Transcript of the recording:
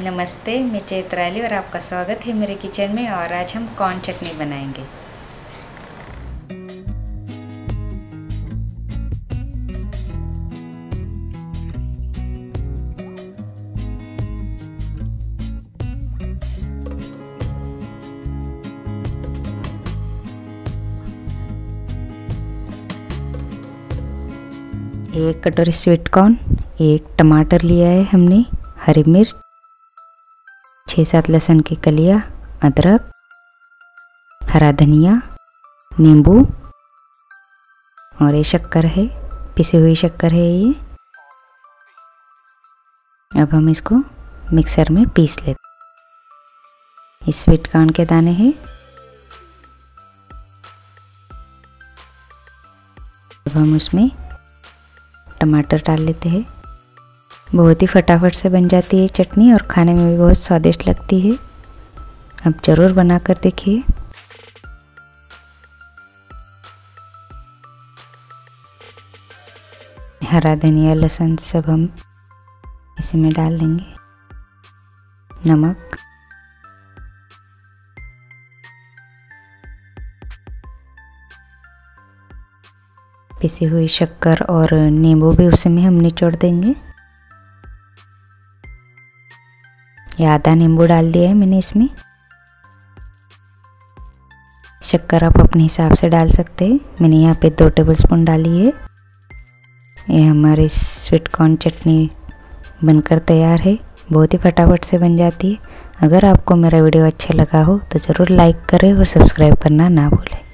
नमस्ते, मैं चैत्राली और आपका स्वागत है मेरे किचन में और आज हम कॉर्न चटनी बनाएँगे। एक कटोरी स्वीट कॉर्न, एक टमाटर लिया है हमने, हरी मिर्च। छः सात लहसुन की कलिया, अदरक, हरा धनिया, नींबू और ये शक्कर है, पिसी हुई शक्कर है ये। अब हम इसको मिक्सर में पीस लेते इस स्वीट कॉर्न के दाने हैं। अब हम उसमें टमाटर डाल लेते हैं। बहुत ही फटाफट से बन जाती है चटनी और खाने में भी बहुत स्वादिष्ट लगती है। अब ज़रूर बना कर देखिए। हरा धनिया, लहसुन सब हम इसमें डाल लेंगे नमक। पिसी हुई शक्कर और नींबू भी उसी में हम निचोड़ देंगे। ये आधा नींबू डाल दिया है मैंने इसमें। शक्कर आप अपने हिसाब से डाल सकते हैं। मैंने यहाँ पे दो टेबल स्पून डाली है। ये हमारी स्वीट कॉर्न चटनी बनकर तैयार है। बहुत ही फटाफट से बन जाती है। अगर आपको मेरा वीडियो अच्छा लगा हो तो ज़रूर लाइक करें और सब्सक्राइब करना ना भूलें।